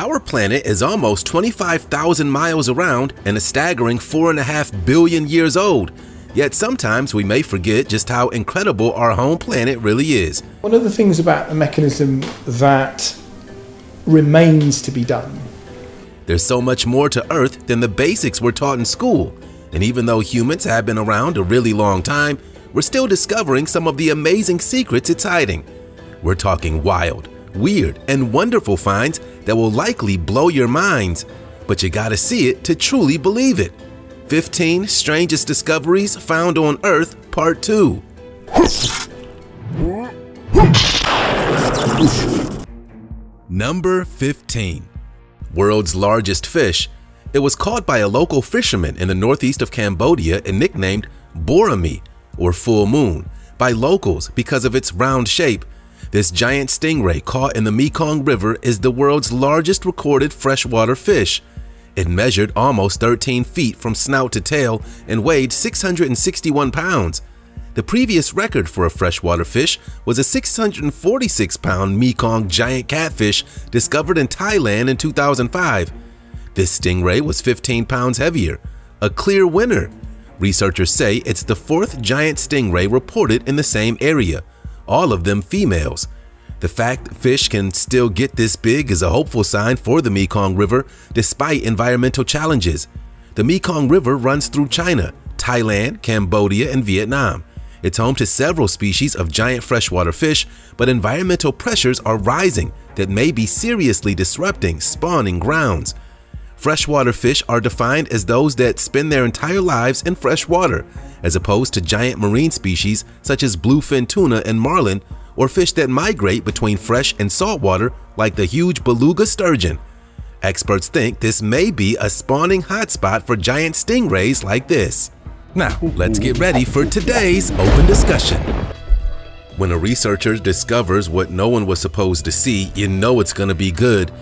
Our planet is almost 25,000 miles around and a staggering 4.5 billion years old. Yet sometimes we may forget just how incredible our home planet really is. One of the things about the mechanism that remains to be done. There's so much more to Earth than the basics we're taught in school. And even though humans have been around a really long time, we're still discovering some of the amazing secrets it's hiding. We're talking wild, weird, and wonderful finds that will likely blow your minds. But you gotta see it to truly believe it. 15 Strangest Discoveries Found on Earth Part 2 Number 15 World's largest fish. It was caught by a local fisherman in the northeast of Cambodia and nicknamed Borami, or full moon, by locals because of its round shape. This giant stingray caught in the Mekong River is the world's largest recorded freshwater fish. It measured almost 13 feet from snout to tail and weighed 661 pounds. The previous record for a freshwater fish was a 646 pound Mekong giant catfish discovered in Thailand in 2005. This stingray was 15 pounds heavier, a clear winner. Researchers say it's the fourth giant stingray reported in the same area, all of them females. The fact fish can still get this big is a hopeful sign for the Mekong River despite environmental challenges. The Mekong River runs through China, Thailand, Cambodia, and Vietnam. It's home to several species of giant freshwater fish, but environmental pressures are rising that may be seriously disrupting spawning grounds. Freshwater fish are defined as those that spend their entire lives in fresh water, as opposed to giant marine species such as bluefin tuna and marlin, or fish that migrate between fresh and salt water like the huge beluga sturgeon. Experts think this may be a spawning hotspot for giant stingrays like this. Now, let's get ready for today's open discussion. When a researcher discovers what no one was supposed to see, you know it's going to be good.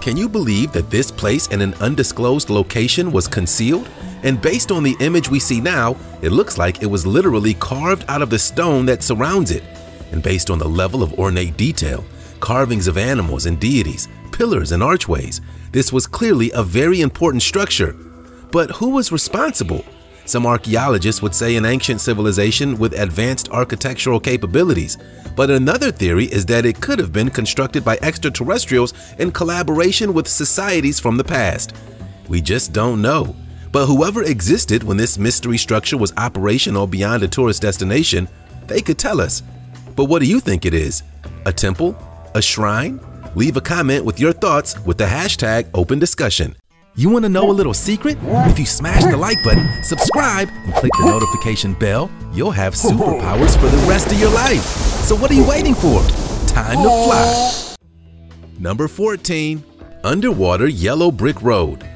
Can you believe that this place in an undisclosed location was concealed? And based on the image we see now, it looks like it was literally carved out of the stone that surrounds it. And based on the level of ornate detail, carvings of animals and deities, pillars and archways, this was clearly a very important structure. But who was responsible? Some archaeologists would say an ancient civilization with advanced architectural capabilities, but another theory is that it could have been constructed by extraterrestrials in collaboration with societies from the past. We just don't know. But whoever existed when this mystery structure was operational beyond a tourist destination, they could tell us. But what do you think it is? A temple? A shrine? Leave a comment with your thoughts with the hashtag open discussion. You want to know a little secret? If you smash the like button, subscribe, and click the notification bell, you'll have superpowers for the rest of your life. So what are you waiting for? Time to fly. Number 14. Underwater Yellow Brick Road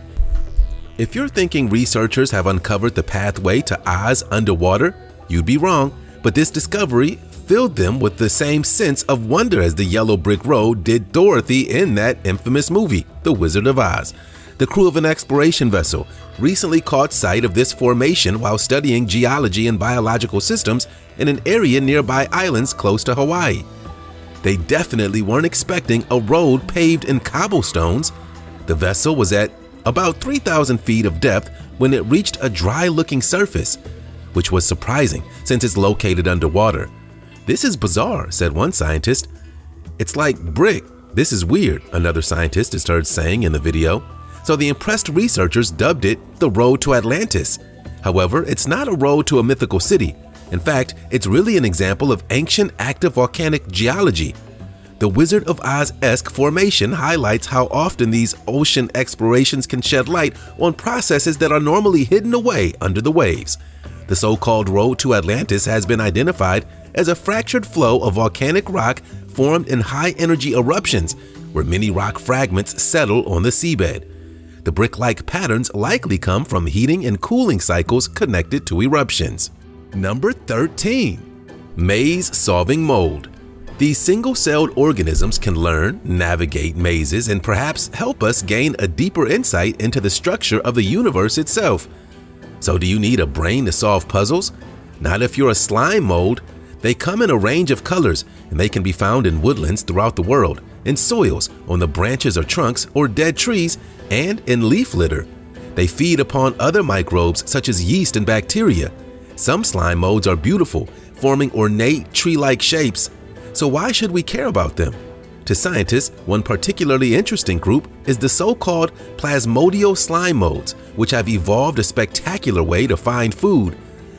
If you're thinking researchers have uncovered the pathway to Oz underwater, you'd be wrong, but this discovery filled them with the same sense of wonder as the Yellow Brick Road did Dorothy in that infamous movie, The Wizard of Oz the crew of an exploration vessel recently caught sight of this formation while studying geology and biological systems in an area nearby islands close to Hawaii. They definitely weren't expecting a road paved in cobblestones. The vessel was at about 3,000 feet of depth when it reached a dry-looking surface, which was surprising since it's located underwater. This is bizarre, said one scientist. It's like brick. This is weird, another scientist is heard saying in the video so the impressed researchers dubbed it the Road to Atlantis. However, it's not a road to a mythical city. In fact, it's really an example of ancient active volcanic geology. The Wizard of Oz-esque formation highlights how often these ocean explorations can shed light on processes that are normally hidden away under the waves. The so-called Road to Atlantis has been identified as a fractured flow of volcanic rock formed in high-energy eruptions where many rock fragments settle on the seabed. The brick-like patterns likely come from heating and cooling cycles connected to eruptions. Number 13. Maze-solving mold. These single-celled organisms can learn, navigate mazes, and perhaps help us gain a deeper insight into the structure of the universe itself. So do you need a brain to solve puzzles? Not if you're a slime mold. They come in a range of colors, and they can be found in woodlands throughout the world, in soils, on the branches or trunks or dead trees, and in leaf litter. They feed upon other microbes such as yeast and bacteria. Some slime molds are beautiful, forming ornate tree-like shapes. So why should we care about them? To scientists, one particularly interesting group is the so-called plasmodial slime molds, which have evolved a spectacular way to find food.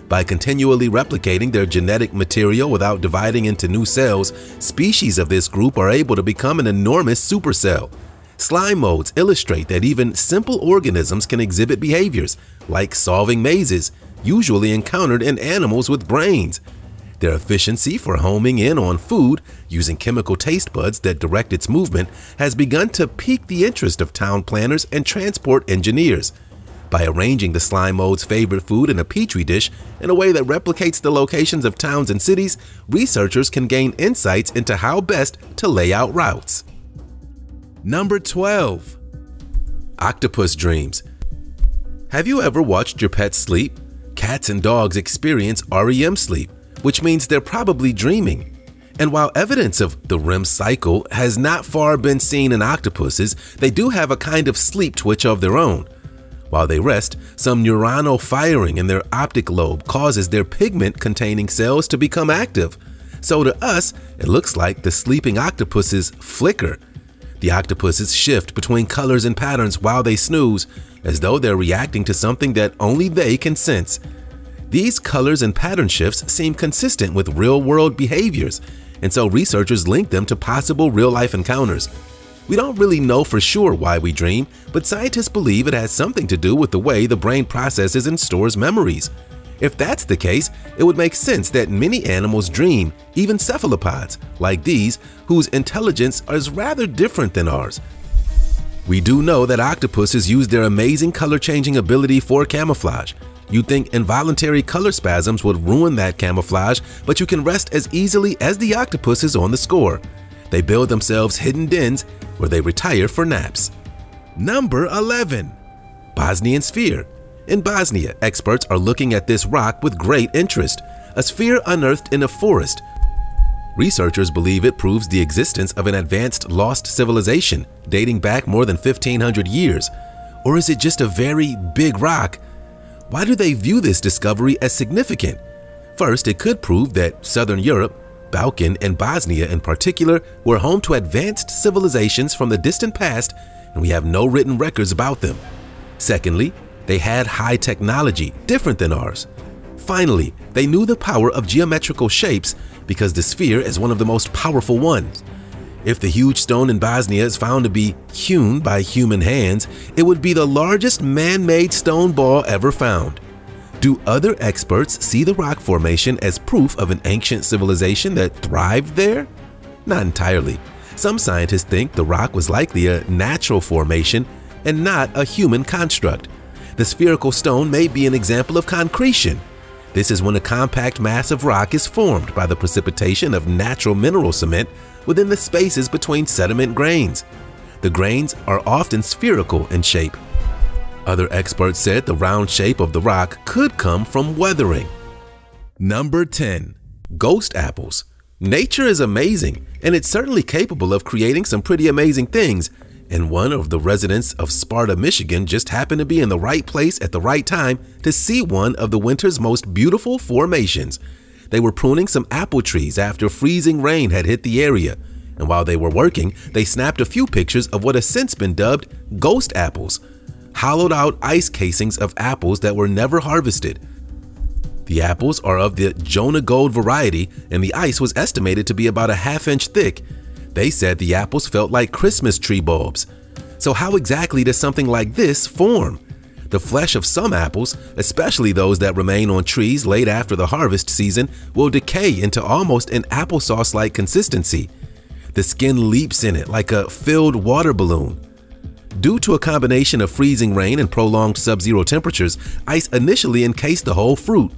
By continually replicating their genetic material without dividing into new cells, species of this group are able to become an enormous supercell. Slime molds illustrate that even simple organisms can exhibit behaviors, like solving mazes, usually encountered in animals with brains. Their efficiency for homing in on food using chemical taste buds that direct its movement has begun to pique the interest of town planners and transport engineers. By arranging the slime mold's favorite food in a petri dish in a way that replicates the locations of towns and cities, researchers can gain insights into how best to lay out routes. Number 12. Octopus Dreams Have you ever watched your pet sleep? Cats and dogs experience REM sleep, which means they're probably dreaming. And while evidence of the REM cycle has not far been seen in octopuses, they do have a kind of sleep twitch of their own. While they rest, some neuronal firing in their optic lobe causes their pigment containing cells to become active. So to us, it looks like the sleeping octopuses flicker. The octopuses shift between colors and patterns while they snooze, as though they're reacting to something that only they can sense. These colors and pattern shifts seem consistent with real-world behaviors, and so researchers link them to possible real-life encounters. We don't really know for sure why we dream, but scientists believe it has something to do with the way the brain processes and stores memories. If that's the case, it would make sense that many animals dream, even cephalopods, like these, whose intelligence is rather different than ours. We do know that octopuses use their amazing color-changing ability for camouflage. You'd think involuntary color spasms would ruin that camouflage, but you can rest as easily as the octopuses on the score. They build themselves hidden dens where they retire for naps. Number 11. Bosnian Sphere In Bosnia, experts are looking at this rock with great interest, a sphere unearthed in a forest. Researchers believe it proves the existence of an advanced lost civilization dating back more than 1500 years. Or is it just a very big rock? Why do they view this discovery as significant? First, it could prove that Southern Europe, Balkan, and Bosnia in particular were home to advanced civilizations from the distant past and we have no written records about them. Secondly, they had high technology, different than ours. Finally, they knew the power of geometrical shapes because the sphere is one of the most powerful ones. If the huge stone in Bosnia is found to be hewn by human hands, it would be the largest man-made stone ball ever found. Do other experts see the rock formation as proof of an ancient civilization that thrived there? Not entirely. Some scientists think the rock was likely a natural formation and not a human construct. The spherical stone may be an example of concretion. This is when a compact mass of rock is formed by the precipitation of natural mineral cement within the spaces between sediment grains. The grains are often spherical in shape. Other experts said the round shape of the rock could come from weathering. Number 10. Ghost Apples Nature is amazing, and it's certainly capable of creating some pretty amazing things, and one of the residents of Sparta, Michigan just happened to be in the right place at the right time to see one of the winter's most beautiful formations. They were pruning some apple trees after freezing rain had hit the area, and while they were working, they snapped a few pictures of what has since been dubbed ghost apples, hollowed out ice casings of apples that were never harvested. The apples are of the Jonagold variety, and the ice was estimated to be about a half inch thick. They said the apples felt like Christmas tree bulbs. So how exactly does something like this form? The flesh of some apples, especially those that remain on trees late after the harvest season, will decay into almost an applesauce-like consistency. The skin leaps in it like a filled water balloon. Due to a combination of freezing rain and prolonged sub-zero temperatures, ice initially encased the whole fruit.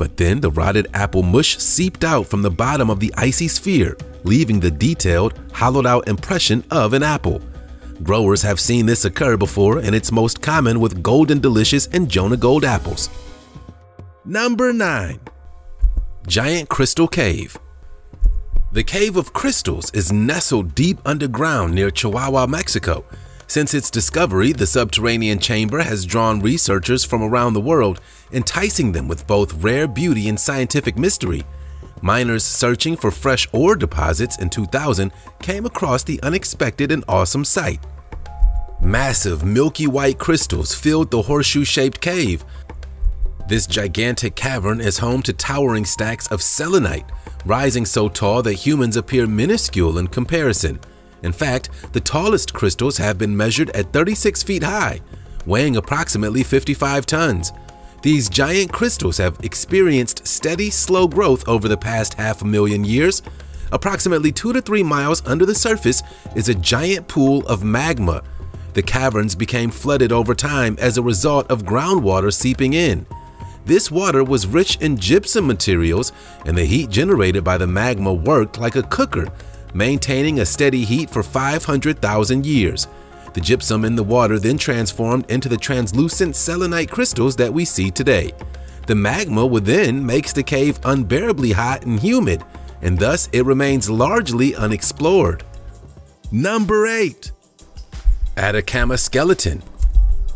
But then the rotted apple mush seeped out from the bottom of the icy sphere, leaving the detailed, hollowed-out impression of an apple. Growers have seen this occur before and it's most common with Golden Delicious and Jonagold apples. Number 9. Giant Crystal Cave The Cave of Crystals is nestled deep underground near Chihuahua, Mexico. Since its discovery, the subterranean chamber has drawn researchers from around the world, enticing them with both rare beauty and scientific mystery. Miners searching for fresh ore deposits in 2000 came across the unexpected and awesome sight. Massive milky white crystals filled the horseshoe-shaped cave. This gigantic cavern is home to towering stacks of selenite, rising so tall that humans appear minuscule in comparison. In fact, the tallest crystals have been measured at 36 feet high, weighing approximately 55 tons. These giant crystals have experienced steady, slow growth over the past half a million years. Approximately 2 to 3 miles under the surface is a giant pool of magma. The caverns became flooded over time as a result of groundwater seeping in. This water was rich in gypsum materials, and the heat generated by the magma worked like a cooker, maintaining a steady heat for 500,000 years. The gypsum in the water then transformed into the translucent selenite crystals that we see today. The magma within makes the cave unbearably hot and humid, and thus it remains largely unexplored. Number 8. Atacama Skeleton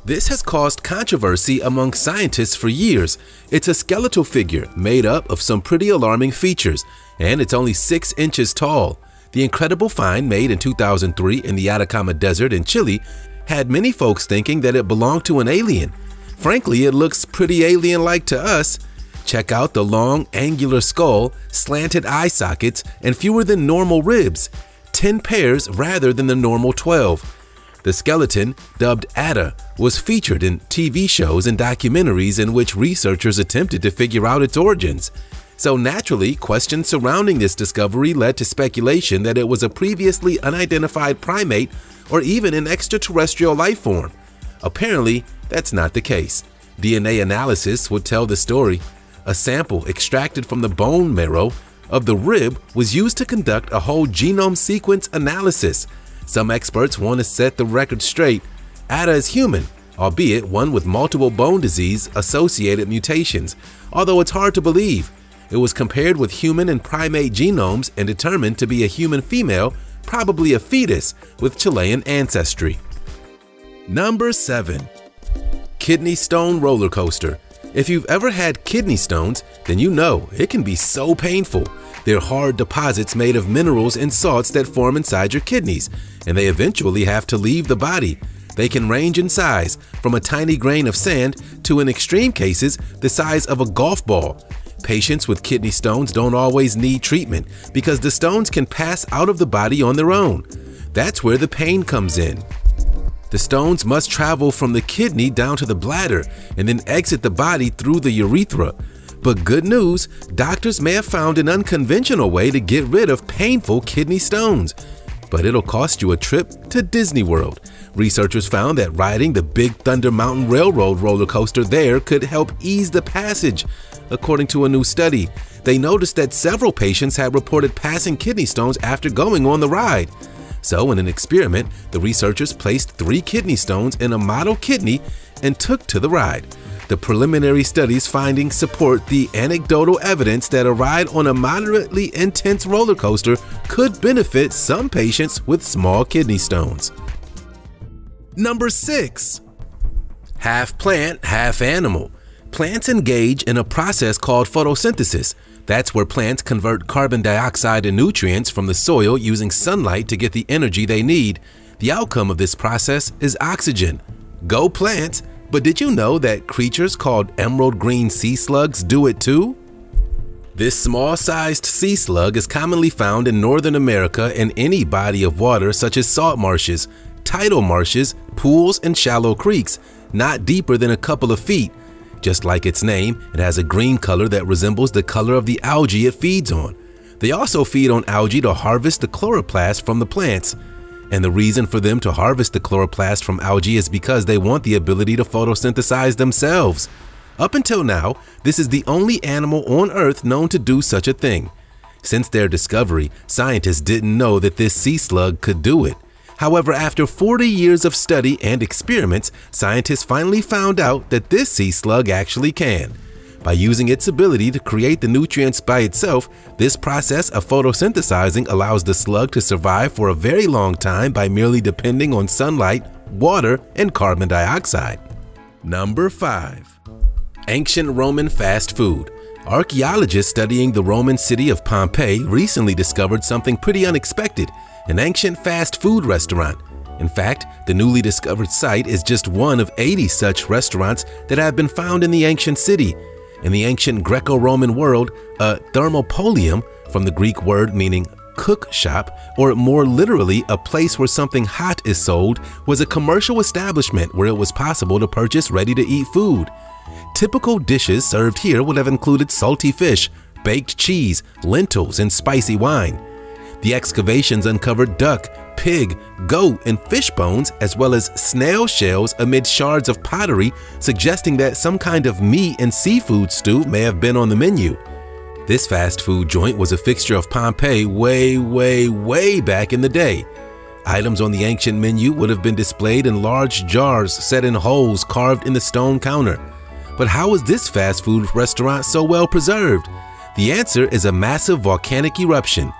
This has caused controversy among scientists for years. It's a skeletal figure made up of some pretty alarming features, and it's only 6 inches tall. The incredible find made in 2003 in the Atacama Desert in Chile had many folks thinking that it belonged to an alien. Frankly, it looks pretty alien-like to us. Check out the long, angular skull, slanted eye sockets, and fewer than normal ribs, 10 pairs rather than the normal 12. The skeleton, dubbed Ata, was featured in TV shows and documentaries in which researchers attempted to figure out its origins. So naturally, questions surrounding this discovery led to speculation that it was a previously unidentified primate or even an extraterrestrial life form. Apparently, that's not the case. DNA analysis would tell the story. A sample extracted from the bone marrow of the rib was used to conduct a whole genome sequence analysis. Some experts want to set the record straight. Ata is human, albeit one with multiple bone disease associated mutations, although it's hard to believe. It was compared with human and primate genomes and determined to be a human female, probably a fetus, with Chilean ancestry. Number 7. Kidney Stone Roller Coaster If you've ever had kidney stones, then you know it can be so painful. They're hard deposits made of minerals and salts that form inside your kidneys, and they eventually have to leave the body. They can range in size, from a tiny grain of sand to, in extreme cases, the size of a golf ball. Patients with kidney stones don't always need treatment because the stones can pass out of the body on their own. That's where the pain comes in. The stones must travel from the kidney down to the bladder and then exit the body through the urethra. But good news, doctors may have found an unconventional way to get rid of painful kidney stones. But it'll cost you a trip to Disney World. Researchers found that riding the Big Thunder Mountain Railroad roller coaster there could help ease the passage. According to a new study, they noticed that several patients had reported passing kidney stones after going on the ride. So, in an experiment, the researchers placed three kidney stones in a model kidney and took to the ride. The preliminary study's findings support the anecdotal evidence that a ride on a moderately intense roller coaster could benefit some patients with small kidney stones. Number 6. Half plant, half animal. Plants engage in a process called photosynthesis. That's where plants convert carbon dioxide and nutrients from the soil using sunlight to get the energy they need. The outcome of this process is oxygen. Go plants! But did you know that creatures called emerald green sea slugs do it too? This small-sized sea slug is commonly found in Northern America in any body of water such as salt marshes, tidal marshes, pools, and shallow creeks, not deeper than a couple of feet, just like its name, it has a green color that resembles the color of the algae it feeds on. They also feed on algae to harvest the chloroplast from the plants. And the reason for them to harvest the chloroplast from algae is because they want the ability to photosynthesize themselves. Up until now, this is the only animal on Earth known to do such a thing. Since their discovery, scientists didn't know that this sea slug could do it. However, after 40 years of study and experiments, scientists finally found out that this sea slug actually can. By using its ability to create the nutrients by itself, this process of photosynthesizing allows the slug to survive for a very long time by merely depending on sunlight, water, and carbon dioxide. Number 5. Ancient Roman Fast Food Archaeologists studying the Roman city of Pompeii recently discovered something pretty unexpected, an ancient fast food restaurant. In fact, the newly discovered site is just one of 80 such restaurants that have been found in the ancient city. In the ancient Greco-Roman world, a thermopolium, from the Greek word meaning cook shop, or more literally, a place where something hot is sold, was a commercial establishment where it was possible to purchase ready-to-eat food. Typical dishes served here would have included salty fish, baked cheese, lentils, and spicy wine. The excavations uncovered duck, pig, goat, and fish bones, as well as snail shells amid shards of pottery, suggesting that some kind of meat and seafood stew may have been on the menu. This fast food joint was a fixture of Pompeii way, way, way back in the day. Items on the ancient menu would have been displayed in large jars set in holes carved in the stone counter. But how is this fast food restaurant so well preserved? The answer is a massive volcanic eruption.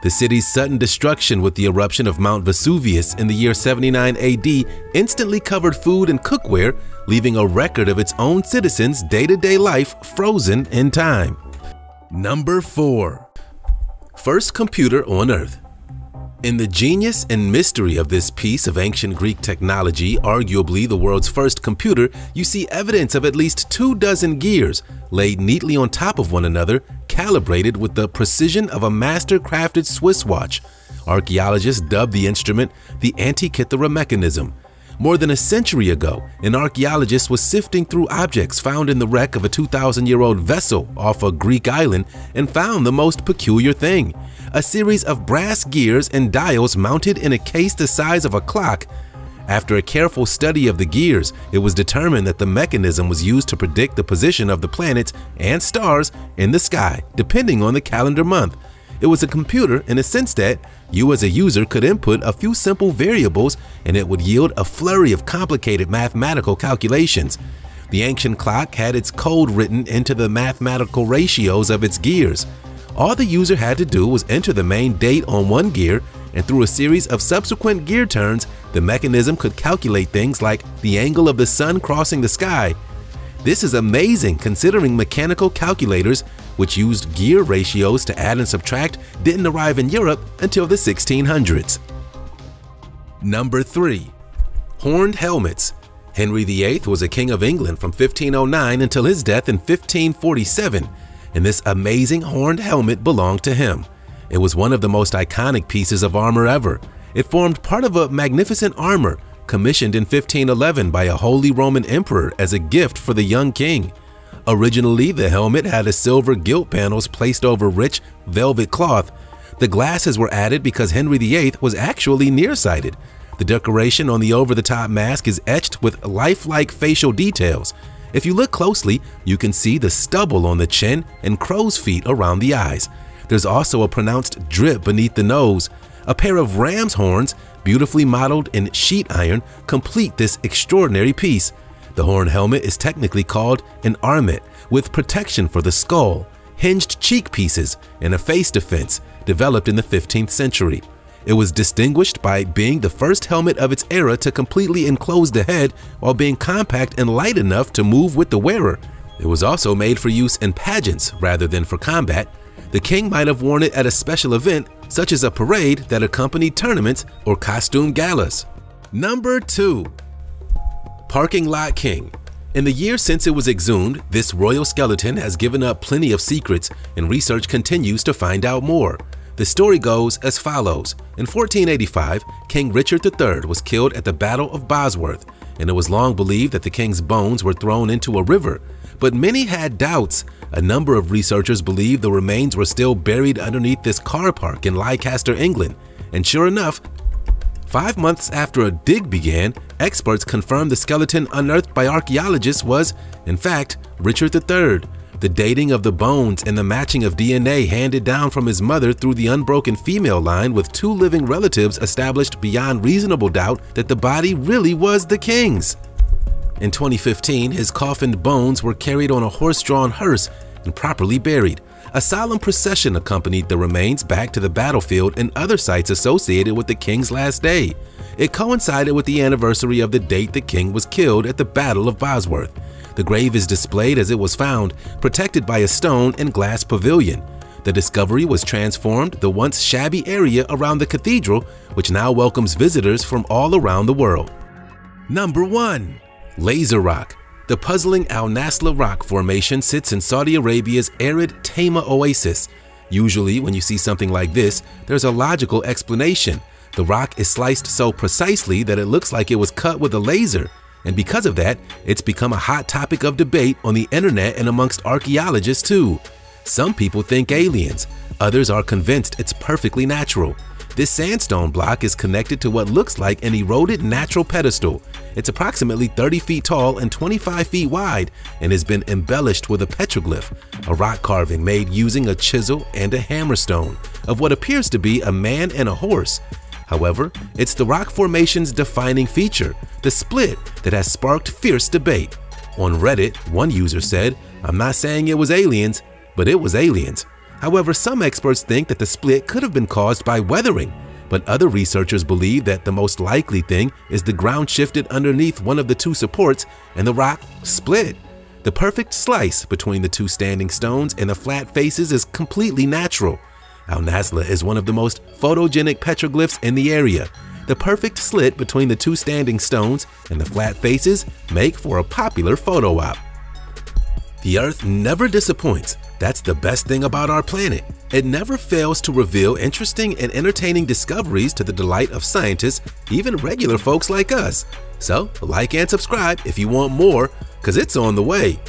The city's sudden destruction with the eruption of Mount Vesuvius in the year 79 AD instantly covered food and cookware, leaving a record of its own citizens' day-to-day life frozen in time. Number 4. First computer on Earth in the genius and mystery of this piece of ancient Greek technology, arguably the world's first computer, you see evidence of at least two dozen gears laid neatly on top of one another, calibrated with the precision of a master-crafted Swiss watch. Archaeologists dubbed the instrument the Antikythera mechanism. More than a century ago, an archaeologist was sifting through objects found in the wreck of a 2,000-year-old vessel off a Greek island and found the most peculiar thing a series of brass gears and dials mounted in a case the size of a clock. After a careful study of the gears, it was determined that the mechanism was used to predict the position of the planets and stars in the sky, depending on the calendar month. It was a computer in a sense that you as a user could input a few simple variables and it would yield a flurry of complicated mathematical calculations. The ancient clock had its code written into the mathematical ratios of its gears. All the user had to do was enter the main date on one gear and through a series of subsequent gear turns, the mechanism could calculate things like the angle of the sun crossing the sky. This is amazing considering mechanical calculators, which used gear ratios to add and subtract, didn't arrive in Europe until the 1600s. Number 3. Horned Helmets Henry VIII was a king of England from 1509 until his death in 1547 and this amazing horned helmet belonged to him. It was one of the most iconic pieces of armor ever. It formed part of a magnificent armor commissioned in 1511 by a Holy Roman Emperor as a gift for the young king. Originally, the helmet had a silver gilt panels placed over rich velvet cloth. The glasses were added because Henry VIII was actually nearsighted. The decoration on the over-the-top mask is etched with lifelike facial details. If you look closely, you can see the stubble on the chin and crow's feet around the eyes. There's also a pronounced drip beneath the nose. A pair of ram's horns, beautifully modeled in sheet iron, complete this extraordinary piece. The horn helmet is technically called an armet, with protection for the skull, hinged cheek pieces, and a face defense, developed in the 15th century. It was distinguished by being the first helmet of its era to completely enclose the head while being compact and light enough to move with the wearer. It was also made for use in pageants rather than for combat. The king might have worn it at a special event, such as a parade that accompanied tournaments or costume galas. Number 2. Parking Lot King in the years since it was exhumed, this royal skeleton has given up plenty of secrets and research continues to find out more. The story goes as follows. In 1485, King Richard III was killed at the Battle of Bosworth, and it was long believed that the king's bones were thrown into a river. But many had doubts. A number of researchers believed the remains were still buried underneath this car park in Leicester, England. And sure enough, five months after a dig began, experts confirmed the skeleton unearthed by archaeologists was, in fact, Richard III, the dating of the bones and the matching of DNA handed down from his mother through the unbroken female line with two living relatives established beyond reasonable doubt that the body really was the king's. In 2015, his coffined bones were carried on a horse-drawn hearse and properly buried. A solemn procession accompanied the remains back to the battlefield and other sites associated with the king's last day. It coincided with the anniversary of the date the king was killed at the Battle of Bosworth. The grave is displayed as it was found, protected by a stone and glass pavilion. The discovery was transformed the once shabby area around the cathedral, which now welcomes visitors from all around the world. Number 1. Laser Rock The puzzling Al Nasla rock formation sits in Saudi Arabia's arid Tayma oasis. Usually, when you see something like this, there's a logical explanation. The rock is sliced so precisely that it looks like it was cut with a laser, and because of that, it's become a hot topic of debate on the internet and amongst archaeologists too. Some people think aliens, others are convinced it's perfectly natural. This sandstone block is connected to what looks like an eroded natural pedestal. It's approximately 30 feet tall and 25 feet wide and has been embellished with a petroglyph, a rock carving made using a chisel and a hammerstone, of what appears to be a man and a horse. However, it's the rock formation's defining feature, the split, that has sparked fierce debate. On Reddit, one user said, I'm not saying it was aliens, but it was aliens. However, some experts think that the split could have been caused by weathering, but other researchers believe that the most likely thing is the ground shifted underneath one of the two supports and the rock split. The perfect slice between the two standing stones and the flat faces is completely natural. Al Nasla is one of the most photogenic petroglyphs in the area. The perfect slit between the two standing stones and the flat faces make for a popular photo op. The Earth never disappoints. That's the best thing about our planet. It never fails to reveal interesting and entertaining discoveries to the delight of scientists, even regular folks like us. So, like and subscribe if you want more, because it's on the way.